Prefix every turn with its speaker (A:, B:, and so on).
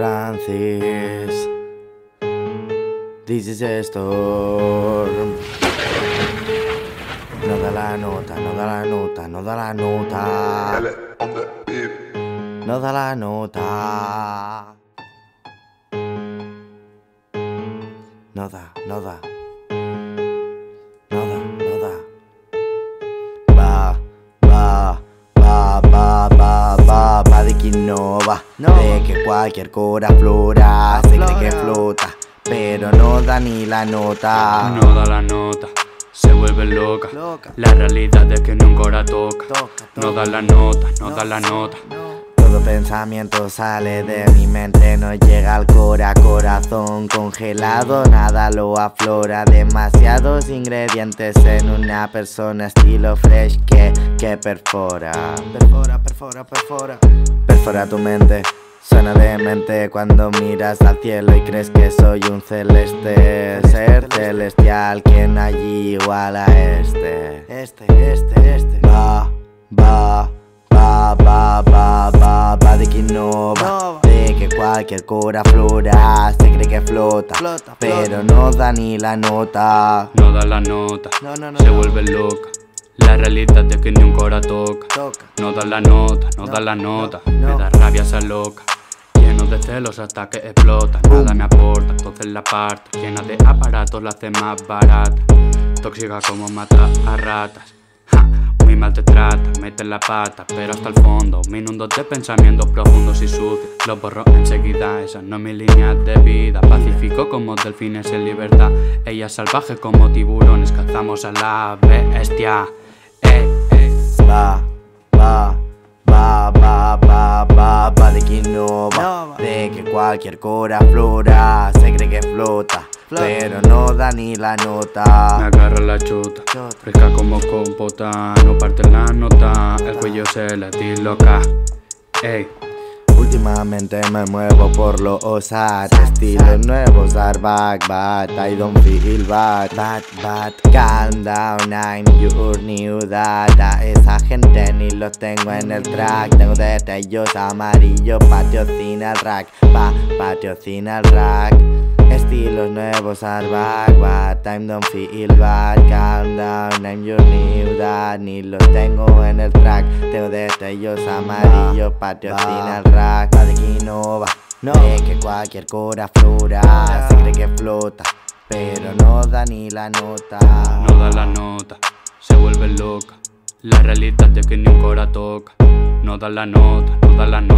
A: Francis. This is a storm. No da la nota, no da la nota, no da la nota. No da la nota. No da, no da. No. De que cualquier cora flora, se cree que flota, pero no da ni la nota.
B: No da la nota, se vuelve loca.
A: Loca.
B: La realidad es que nunca la toca.
A: Toca,
B: No da la nota, no da la nota.
A: Todo pensamiento sale de mi mente, no llega al cora, corazón congelado, nada lo aflora. Demasiados ingredientes en una persona, estilo fresh que, que perfora. Perfora, perfora, perfora. Perfora tu mente. Suena demente cuando miras al cielo y crees que soy un celeste Ser celestial, quien allí igual a este Este, este, este Va, va, va, va, va, va, va de que no va De que cualquier cora flora Se cree que flota, Pero no da ni la nota
B: No da la nota,
A: No, no, no,
B: se
A: no.
B: vuelve loca. La realidad es que nunca la toca.
A: Toca.
B: No da la nota, no,
A: No,
B: da la nota.
A: no,
B: Me da rabia esa loca. Lleno de celos hasta que explota. Nada me aporta, entonces la parte. Llena de aparatos la hace más barata. Tóxica como mata a ratas. Ja, muy mal te trata, mete la pata, pero hasta el fondo. Me inundo de pensamientos profundos y sucios. Los borro enseguida, esa no es mi línea de vida. Pacífico como delfines en libertad. Ella es salvaje como tiburones, cazamos a la bestia. Ey, ey.
A: Va, va, va, va, va, va, va de que no va De que cualquier cora flora Se cree que flota Pero no da ni la
B: Me
A: nota
B: agarra la
A: chuta,
B: fresca como compota, no parte la nota, el cuello se la disloca. Ey,
A: Últimamente me muevo por lo osar. Estilos nuevos, are back, but I don't feel bad. Bad, bad, calm down, I'm your new data Esa gente ni los tengo en el track. Tengo detalles amarillo, patrocina el rack. Pa, patrocina el rack Estilos nuevos, are back, but I don't feel bad Calm down, I'm your new dad Ni los tengo en el track Tengo detalles amarillos, patrocina el rack Va de que no va no. De que cualquier cora flora Se cree que flota Pero no da ni la nota
B: no da la nota, se vuelve loca. La realidad es que nunca la toca. No da la nota, no da la nota.